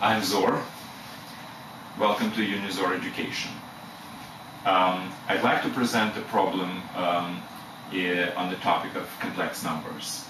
I'm Zor. Welcome to Unizor Education. Um, I'd like to present a problem um, on the topic of complex numbers.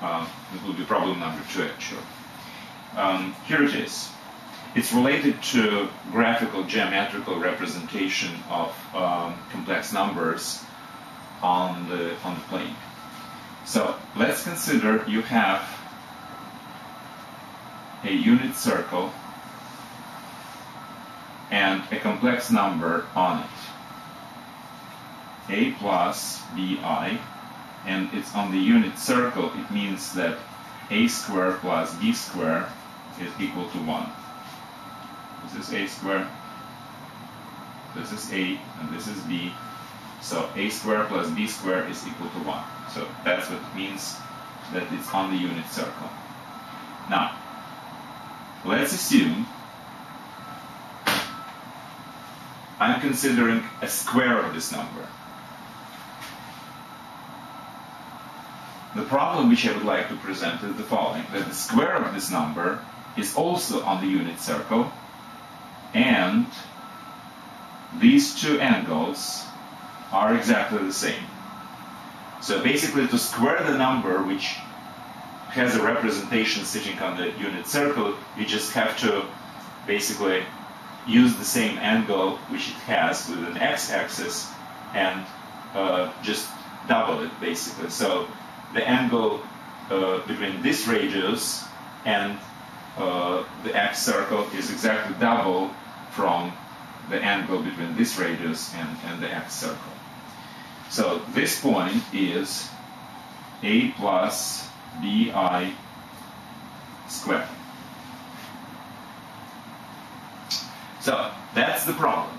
Um, it will be problem number two, actually. Um, here it is. It's related to graphical geometrical representation of um, complex numbers on the, on the plane. So let's consider you have a unit circle and a complex number on it. A plus bi, and it's on the unit circle, it means that a square plus b square is equal to 1. This is a square, this is a, and this is b. So a square plus b square is equal to 1. So that's what it means that it's on the unit circle. Now, let's assume I'm considering a square of this number. The problem which I would like to present is the following, that the square of this number is also on the unit circle, and these two angles are exactly the same. So basically to square the number which has a representation sitting on the unit circle, you just have to basically use the same angle which it has with an x-axis and uh, just double it basically. So the angle uh, between this radius and uh, the x circle is exactly double from the angle between this radius and, and the x circle. So this point is a plus bi squared. So that's the problem.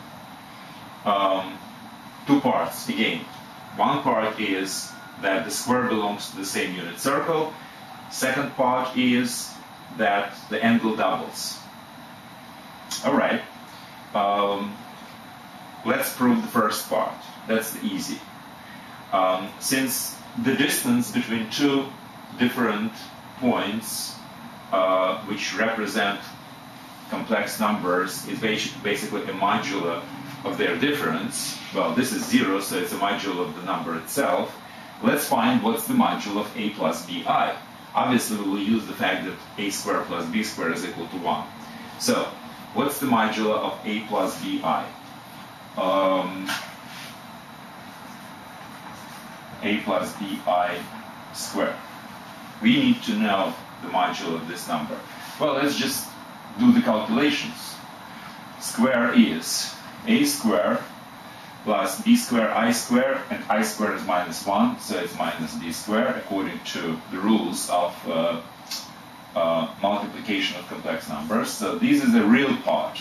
Um, two parts again. One part is that the square belongs to the same unit circle. Second part is that the angle doubles. All right. Um, let's prove the first part. That's the easy. Um, since the distance between two different points, uh, which represent complex numbers, is basically a modulo of their difference. Well, this is zero, so it's a modulo of the number itself. Let's find what's the modulo of a plus bi. Obviously, we will use the fact that a squared plus b squared is equal to 1. So, what's the modulo of a plus bi? Um, a plus bi squared. We need to know the modulo of this number. Well, let's just do the calculations. Square is a square plus b square i square, and i square is minus 1, so it's minus b square according to the rules of uh, uh, multiplication of complex numbers. So this is the real part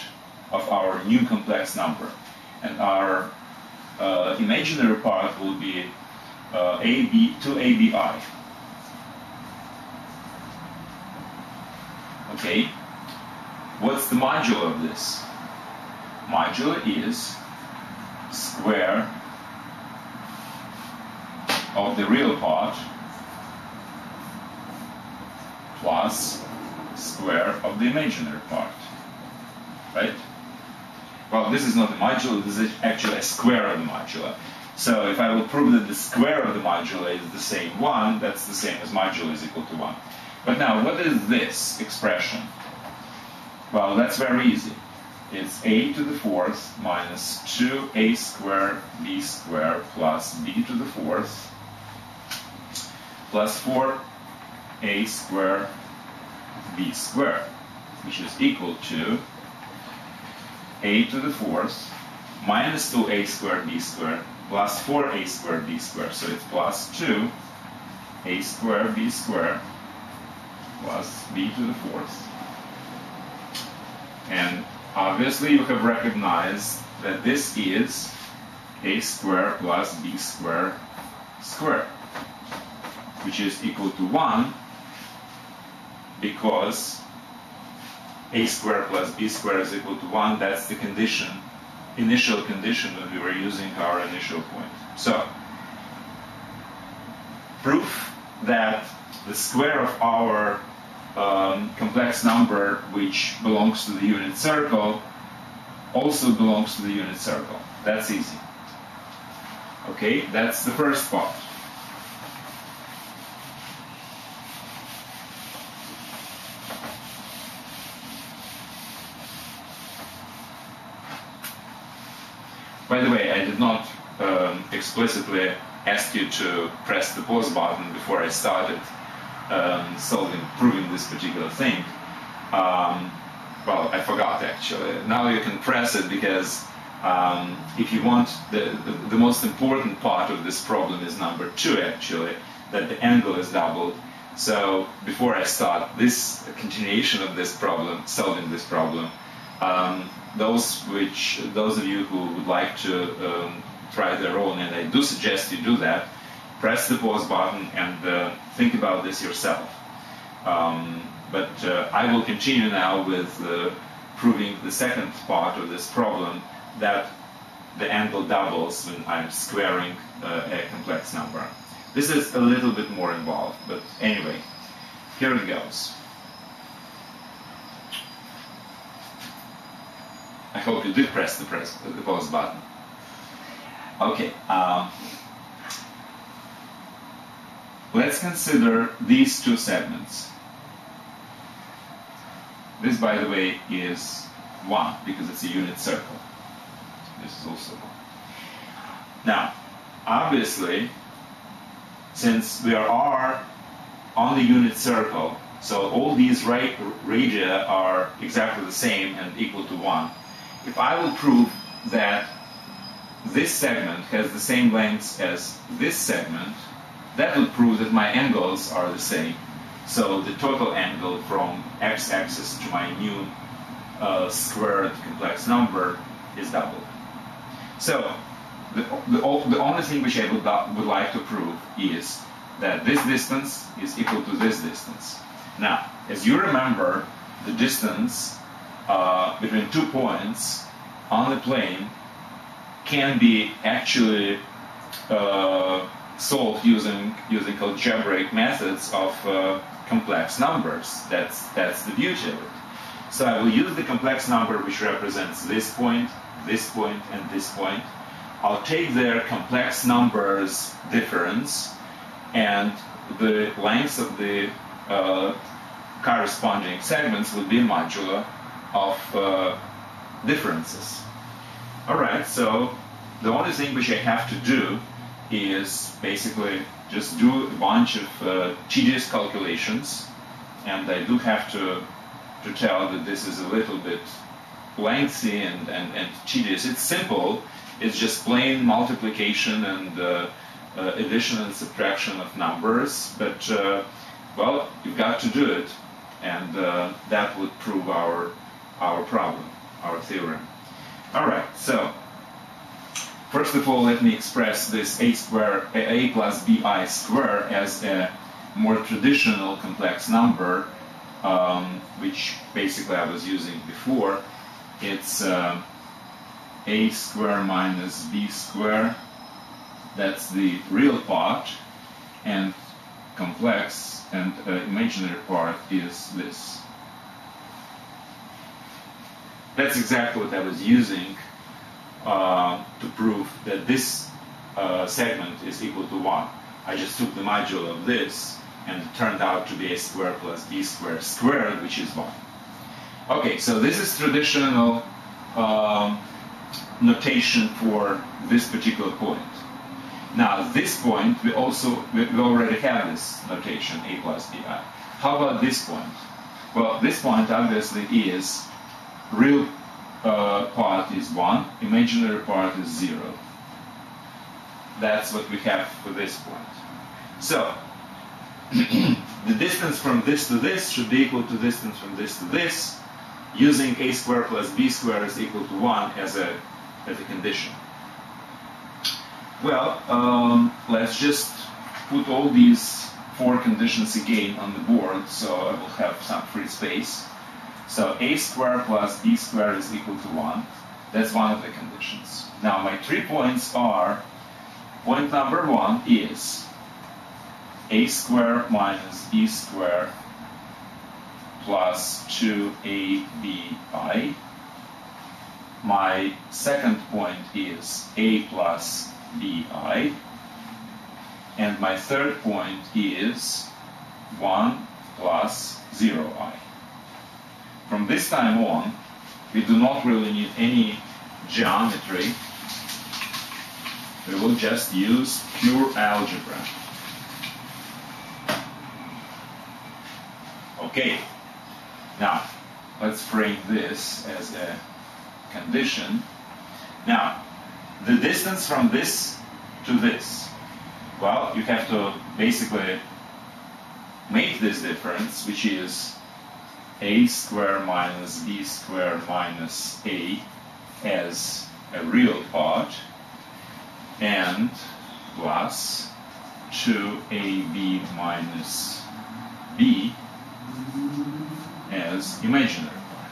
of our new complex number. And our uh, imaginary part will be uh, AB, 2ABI. Okay, what's the modulo of this? Modulo is square of the real part plus square of the imaginary part. Right? Well, this is not the modulo, this is actually a square of the modulo. So if I will prove that the square of the modulo is the same 1, that's the same as modulo is equal to 1. But now, what is this expression? Well, that's very easy It's a to the fourth minus 2a squared b squared plus b to the fourth plus 4a squared b squared, which is equal to a to the fourth minus 2a squared b squared plus 4a squared b squared. So it's plus 2 a squared b squared plus b to the fourth. And Obviously, you have recognized that this is a square plus b square square, which is equal to 1 because a square plus b square is equal to 1. That's the condition, initial condition when we were using our initial point. So, proof that the square of our um, complex number which belongs to the unit circle also belongs to the unit circle. That's easy. Okay, that's the first part. By the way, I did not um, explicitly ask you to press the pause button before I started um, solving, proving this particular thing. Um, well, I forgot actually. Now you can press it because um, if you want, the, the, the, most important part of this problem is number two actually, that the angle is doubled. So before I start this continuation of this problem, solving this problem, um, those which those of you who would like to um, try their own, and I do suggest you do that, press the pause button and uh, think about this yourself. Um, but uh, I will continue now with uh, proving the second part of this problem that the angle doubles when I'm squaring uh, a complex number. This is a little bit more involved, but anyway, here it goes. I hope you did press the, press, the pause button. Okay. Um, let's consider these two segments. This, by the way, is 1 because it's a unit circle. This is also 1. Now, obviously, since we are on the unit circle, so all these radii are exactly the same and equal to 1. If I will prove that this segment has the same length as this segment, that would prove that my angles are the same. So the total angle from x-axis to my new uh, squared complex number is double. So the, the, the only thing which I would, would like to prove is that this distance is equal to this distance. Now, as you remember, the distance uh, between two points on the plane can be actually uh, solved using using algebraic methods of uh, complex numbers. That's that's the beauty of it. So I will use the complex number which represents this point, this point, and this point. I'll take their complex numbers difference and the lengths of the uh, corresponding segments will be modulo of uh, differences. All right, so the only thing which I have to do is basically just do a bunch of uh, tedious calculations, and I do have to to tell that this is a little bit lengthy and, and, and tedious. It's simple. It's just plain multiplication and uh, uh, addition and subtraction of numbers, but uh, well, you've got to do it, and uh, that would prove our our problem, our theorem. All right, so first of all, let me express this a square, a plus bi square as a more traditional complex number, um, which basically I was using before. It's uh, a square minus b square. That's the real part, and complex and uh, imaginary part is this. That's exactly what I was using uh, to prove that this uh, segment is equal to 1. I just took the module of this and it turned out to be a square plus b squared squared, which is 1. Okay, so this is traditional um, notation for this particular point. Now, this point, we also we already have this notation, a plus bi. How about this point? Well, this point obviously is real uh, part is 1, imaginary part is 0. That's what we have for this point. So, the distance from this to this should be equal to distance from this to this, using a squared plus b squared is equal to 1 as a, as a condition. Well, um, let's just put all these four conditions again on the board, so I will have some free space. So a squared plus b squared is equal to 1. That's one of the conditions. Now my three points are, point number one is a squared minus b squared plus 2abi. My second point is a plus bi. And my third point is 1 plus 0i. From this time on, we do not really need any geometry. We will just use pure algebra. Okay, now let's frame this as a condition. Now, the distance from this to this, well, you have to basically make this difference, which is a square minus b square minus a as a real part, and plus 2ab minus b as imaginary part.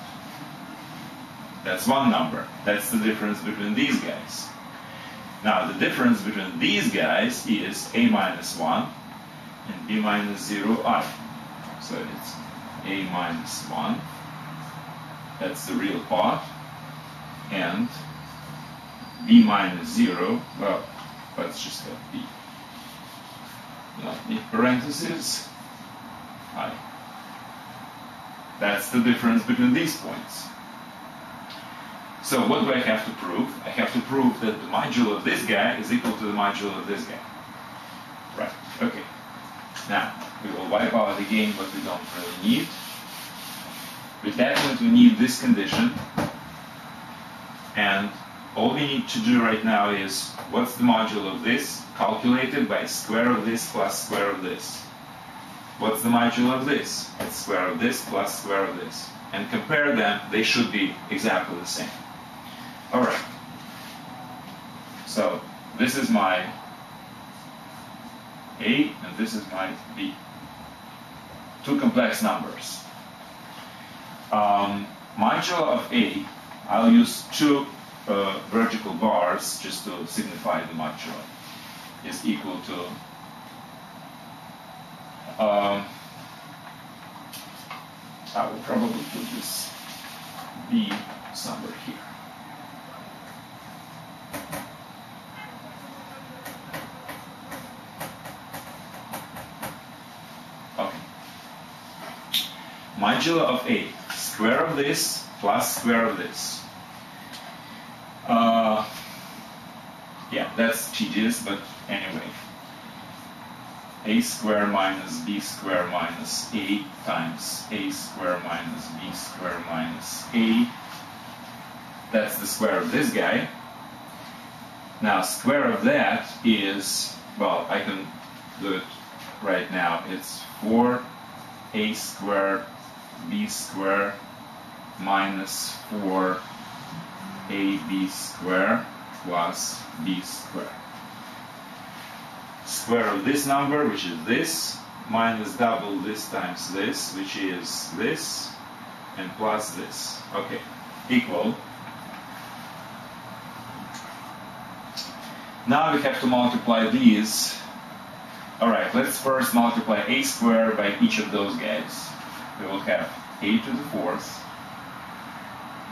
That's one number. That's the difference between these guys. Now, the difference between these guys is a minus 1 and b minus 0i. So it's a minus 1. That's the real part. And b minus 0, well, let's just have b. Not need parentheses. I. That's the difference between these points. So what do I have to prove? I have to prove that the module of this guy is equal to the module of this guy. Right, okay. Now, we will wipe out again what we don't really need. With that means We need this condition. And all we need to do right now is, what's the module of this? Calculated by square of this plus square of this. What's the module of this? It's square of this plus square of this. And compare them, they should be exactly the same. Alright. So, this is my A, and this is my B. Two complex numbers. Um, modulo of A, I'll use two uh, vertical bars just to signify the modulo, is equal to um, I will probably put this B somewhere here. Modulo of A, square of this plus square of this. Uh, yeah, that's tedious, but anyway a square minus b square minus a times a square minus b square minus a. That's the square of this guy. Now, square of that is, well, I can do it right now. It's 4a square b square minus 4ab square plus b square square of this number, which is this, minus double this times this, which is this, and plus this. Okay, equal. Now we have to multiply these. Alright, let's first multiply a squared by each of those guys. We will have a to the fourth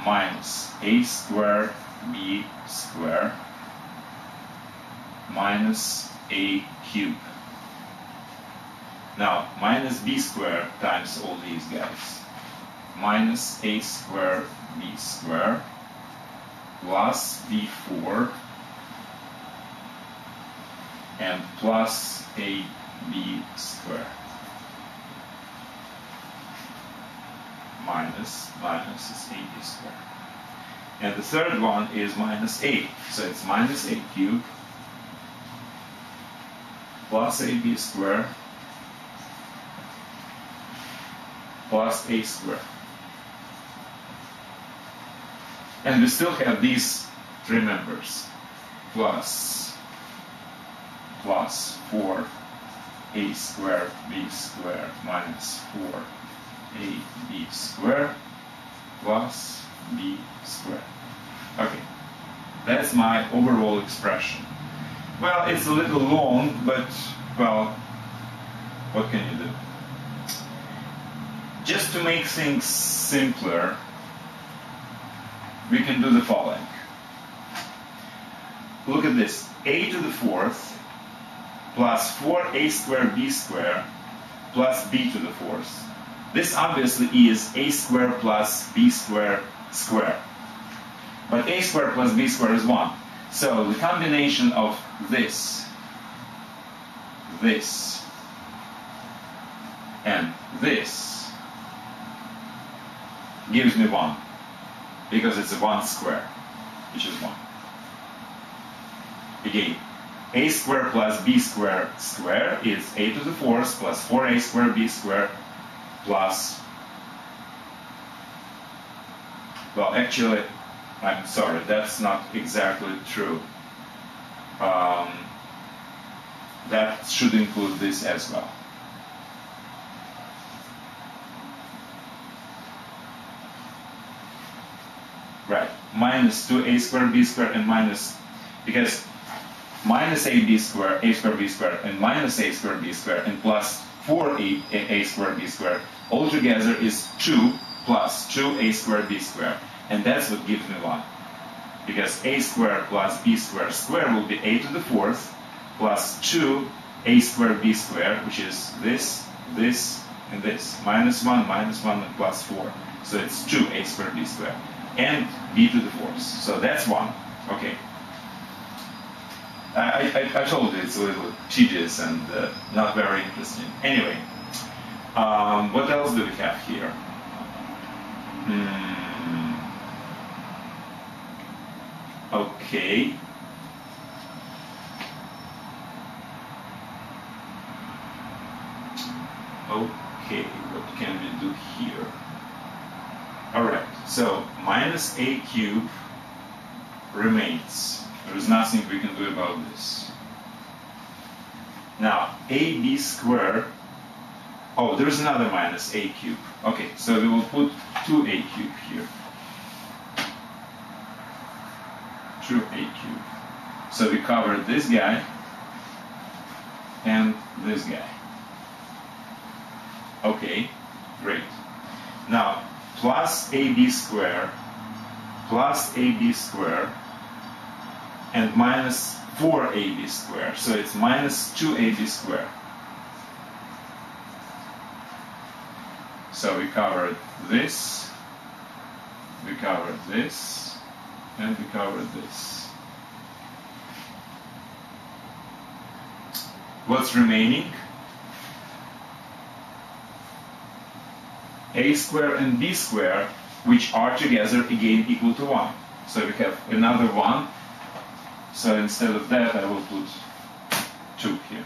minus a squared b squared minus a cube. Now, minus b squared times all these guys. Minus a squared b squared plus b4 and plus ab squared. Minus, minus is ab squared. And the third one is minus a. So it's minus a cubed plus ab squared plus a squared. And we still have these three members plus plus 4 a squared b squared minus 4 ab squared plus b squared. Okay, that's my overall expression. Well, it's a little long, but, well, what can you do? just to make things simpler, we can do the following. Look at this. a to the fourth plus 4a squared b squared plus b to the fourth. This obviously is a squared plus b squared squared. But a squared plus b squared is 1. So the combination of this, this, and this gives me 1 because it's a 1 square, which is 1. Again, a square plus b square square is a to the fourth plus 4a square b squared plus, well, actually, I'm sorry, that's not exactly true. Um, that should include this as well. Right, minus 2a squared b squared and minus, because minus ab squared, a squared b squared, and minus a squared b squared, and plus 4a a squared b squared, all together is 2 plus 2a squared b squared. And that's what gives me 1. Because a squared plus b squared squared will be a to the fourth plus 2a squared b squared, which is this, this, and this. Minus 1, minus 1, and plus 4. So it's 2a squared b squared. And b to the fourth. So that's 1. Okay. I, I, I, told you it's a little tedious and uh, not very interesting. Anyway, um, what else do we have here? Hmm. Okay. Okay, what can we do here? Alright, so minus a cube remains. There is nothing we can do about this. Now, ab squared, oh, there's another minus a cube. Okay, so we will put 2a cube here. 2a cube. So we cover this guy and this guy. Okay, great. Now, plus ab squared plus ab squared and minus 4ab squared. So it's minus 2ab squared. So we covered this, we covered this, and we covered this. What's remaining? a square and b square, which are together again equal to 1. So we have another 1 so instead of that, I will put 2 here.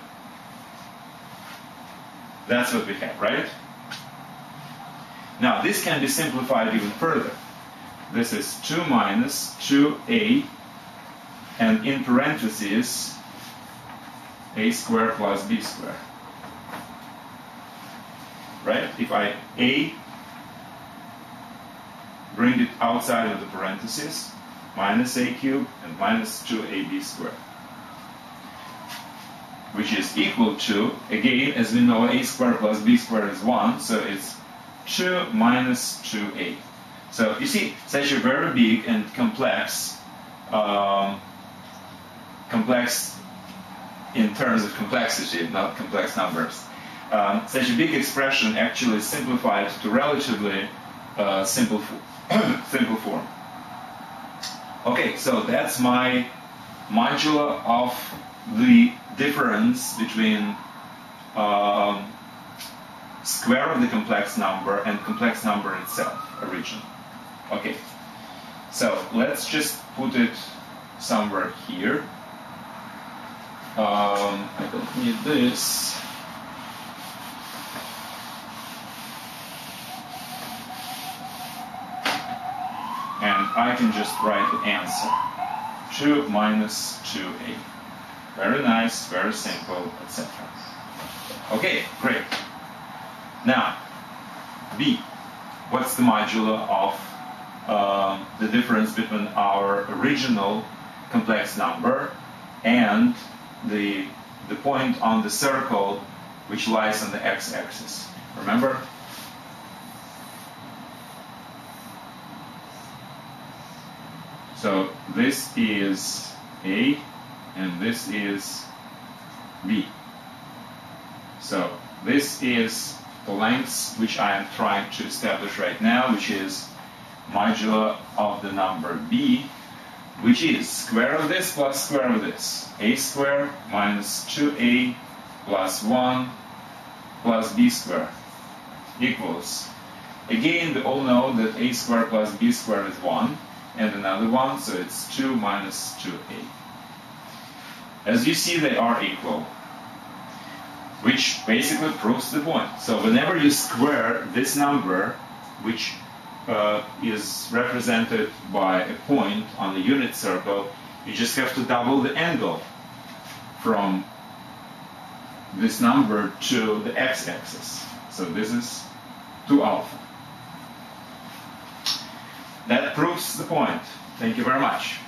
That's what we have, right? Now, this can be simplified even further. This is 2 minus 2a, and in parentheses, a squared plus b squared. Right? If I a bring it outside of the parentheses, minus a cubed and minus 2ab squared. Which is equal to, again, as we know, a squared plus b squared is 1, so it's 2 minus 2a. So you see, such a very big and complex, um, complex in terms of complexity, not complex numbers. Um, such a big expression actually simplified to relatively uh, simple, simple form. Okay, so that's my modular of the difference between um, square of the complex number and complex number itself, originally. Okay, so let's just put it somewhere here. Um, I don't need this. And I can just write the answer. 2 minus 2a. Very nice, very simple, etc. Okay, great. Now, B, what's the modulo of uh, the difference between our original complex number and the, the point on the circle which lies on the x-axis. Remember? So this is A and this is B. So this is lengths which I am trying to establish right now, which is modulo of the number b, which is square of this plus square of this. a squared minus 2a plus 1 plus b squared equals. Again, we all know that a squared plus b squared is 1, and another one, so it's 2 minus 2a. As you see, they are equal, which basically proves the point. So whenever you square this number, which uh, is represented by a point on the unit circle, you just have to double the angle from this number to the x-axis. So this is 2 alpha. That proves the point. Thank you very much.